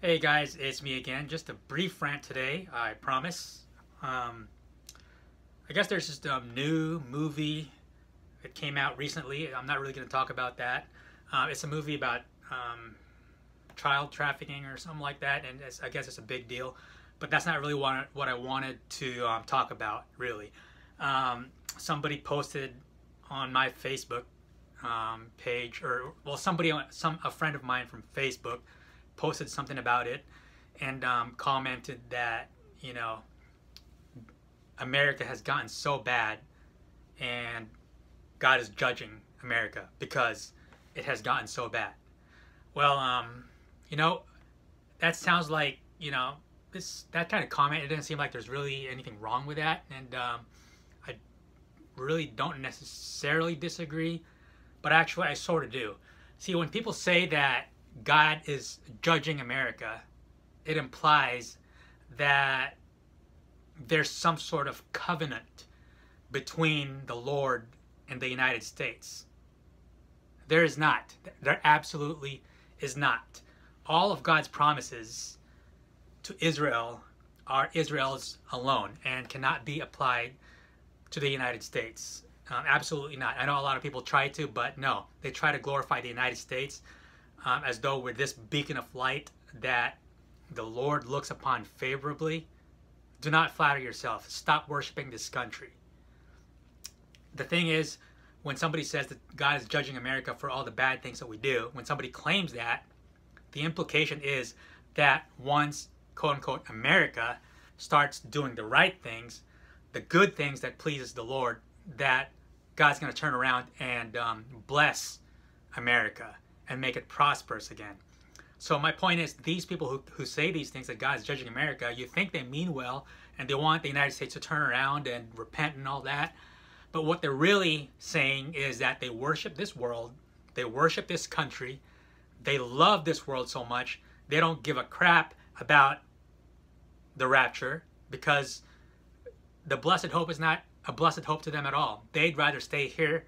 Hey guys, it's me again. Just a brief rant today, I promise. Um, I guess there's just a new movie that came out recently. I'm not really going to talk about that. Uh, it's a movie about um, child trafficking or something like that, and I guess it's a big deal. But that's not really what, what I wanted to um, talk about, really. Um, somebody posted on my Facebook um, page, or well, somebody, some a friend of mine from Facebook posted something about it and um, commented that you know America has gotten so bad and God is judging America because it has gotten so bad. Well, um, you know, that sounds like you know this that kind of comment. It doesn't seem like there's really anything wrong with that, and um, I really don't necessarily disagree, but actually I sort of do. See, when people say that God is judging America, it implies that there's some sort of covenant between the Lord and the United States. There is not. There absolutely is not. All of God's promises to Israel are Israel's alone and cannot be applied to the United States. Um, absolutely not. I know a lot of people try to, but no. They try to glorify the United States um, as though we're this beacon of light that the Lord looks upon favorably. Do not flatter yourself. Stop worshiping this country. The thing is, when somebody says that God is judging America for all the bad things that we do, when somebody claims that, the implication is that once, quote unquote, America starts doing the right things, the good things that pleases the Lord, that God's going to turn around and um, bless America and make it prosperous again. So my point is, these people who, who say these things that God is judging America, you think they mean well and they want the United States to turn around and repent and all that. But what they're really saying is that they worship this world, they worship this country, they love this world so much, they don't give a crap about the rapture because the blessed hope is not a blessed hope to them at all. They'd rather stay here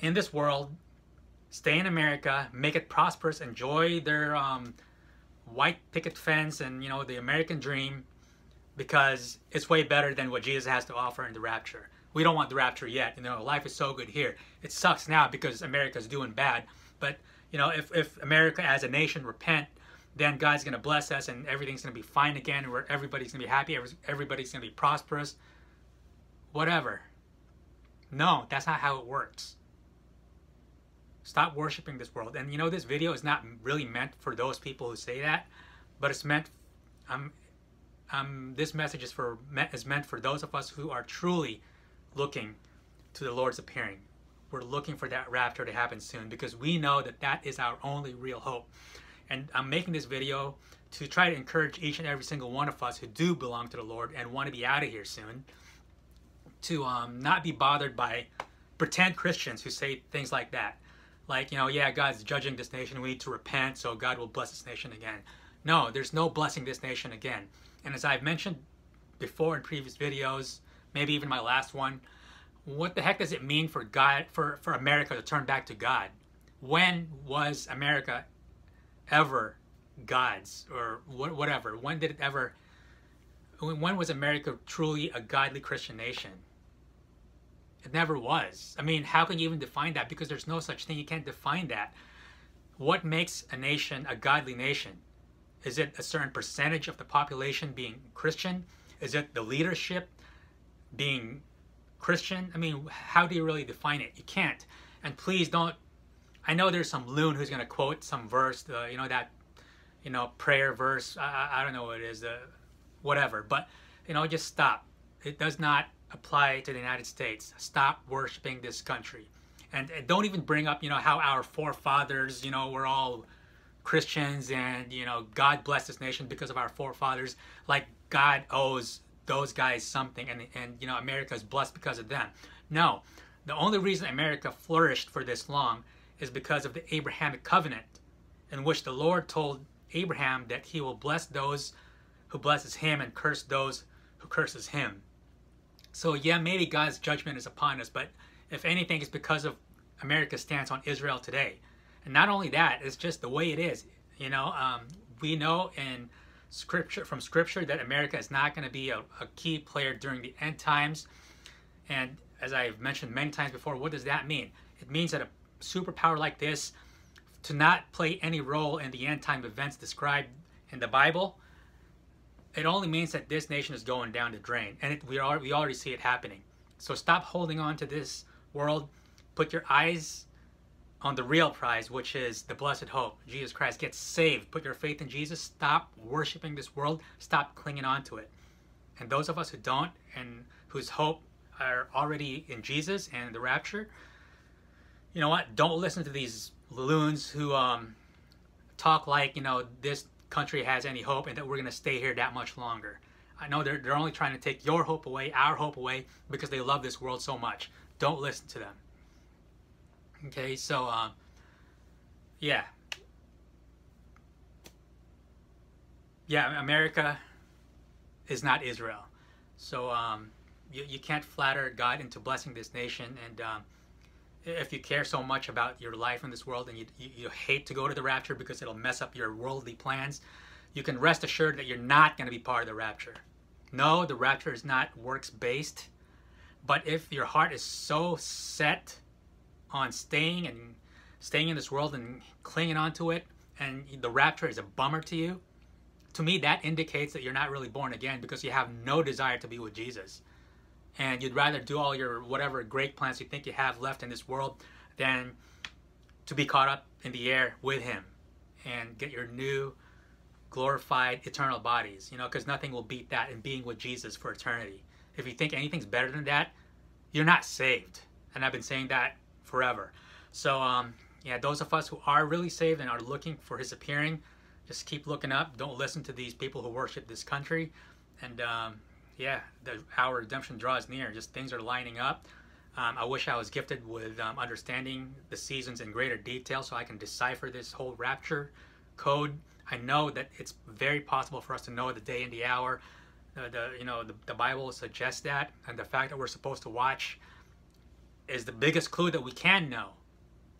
in this world stay in America, make it prosperous, enjoy their um, white picket fence and you know the American dream, because it's way better than what Jesus has to offer in the rapture. We don't want the rapture yet. You know, life is so good here. It sucks now because America's doing bad. But you know, if if America as a nation repent, then God's gonna bless us and everything's gonna be fine again. Where everybody's gonna be happy. Everybody's gonna be prosperous. Whatever. No, that's not how it works. Stop worshiping this world. And you know, this video is not really meant for those people who say that, but it's meant. Um, um, this message is for is meant for those of us who are truly looking to the Lord's appearing. We're looking for that rapture to happen soon because we know that that is our only real hope. And I'm making this video to try to encourage each and every single one of us who do belong to the Lord and want to be out of here soon to um, not be bothered by pretend Christians who say things like that like, you know, yeah, God's judging this nation. We need to repent so God will bless this nation again. No, there's no blessing this nation again. And as I've mentioned before in previous videos, maybe even my last one, what the heck does it mean for God, for, for America to turn back to God? When was America ever God's or whatever? When did it ever, when was America truly a godly Christian nation? It never was. I mean, how can you even define that? Because there's no such thing. You can't define that. What makes a nation a godly nation? Is it a certain percentage of the population being Christian? Is it the leadership being Christian? I mean, how do you really define it? You can't. And please don't. I know there's some loon who's going to quote some verse, uh, you know, that, you know, prayer verse. I, I don't know what it is, uh, whatever. But, you know, just stop. It does not apply to the United States. Stop worshiping this country. And, don't even bring up, you know, how our forefathers, you know, were all Christians and, you know, God bless this nation because of our forefathers. Like God owes those guys something and, and you know, America is blessed because of them. No, the only reason America flourished for this long is because of the Abrahamic covenant in which the Lord told Abraham that he will bless those who blesses him and curse those who curses him. So yeah, maybe God's judgment is upon us, but if anything, it's because of America's stance on Israel today. And not only that, it's just the way it is. You know, um, we know in scripture from scripture that America is not going to be a, a key player during the end times. And as I've mentioned many times before, what does that mean? It means that a superpower like this to not play any role in the end time events described in the Bible, it only means that this nation is going down the drain. And it, we, are, we already see it happening. So stop holding on to this world. Put your eyes on the real prize, which is the blessed hope. Jesus Christ. Get saved. Put your faith in Jesus. Stop worshiping this world. Stop clinging on to it. And those of us who don't and whose hope are already in Jesus and the rapture, you know what? Don't listen to these loons who um, talk like, you know, this country has any hope and that we're going to stay here that much longer. I know they're, they're only trying to take your hope away, our hope away, because they love this world so much. Don't listen to them. Okay, so, um, yeah. Yeah, America is not Israel. So, um, you, you can't flatter God into blessing this nation. And um, if you care so much about your life in this world and you, you, hate to go to the rapture because it'll mess up your worldly plans, you can rest assured that you're not going to be part of the rapture. No, the rapture is not works based. But if your heart is so set on staying and staying in this world and clinging onto it, and the rapture is a bummer to you, to me that indicates that you're not really born again because you have no desire to be with Jesus and you'd rather do all your whatever great plans you think you have left in this world than to be caught up in the air with him and get your new glorified eternal bodies you know because nothing will beat that and being with jesus for eternity. If you think anything's better than that you're not saved. And i've been saying that forever. So um yeah those of us who are really saved and are looking for his appearing just keep looking up. Don't listen to these people who worship this country. And um yeah, the, our redemption draws near. Just things are lining up. Um, I wish I was gifted with um, understanding the seasons in greater detail so I can decipher this whole rapture code. I know that it's very possible for us to know the day and the hour. Uh, the you know the, the Bible suggests that, and the fact that we're supposed to watch is the biggest clue that we can know.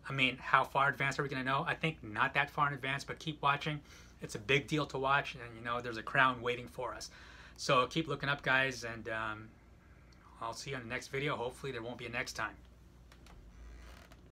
I mean, how far advanced are we going to know? I think not that far in advance, but keep watching. It's a big deal to watch, and you know there's a crown waiting for us. So keep looking up, guys, and um, I'll see you on the next video. Hopefully there won't be a next time.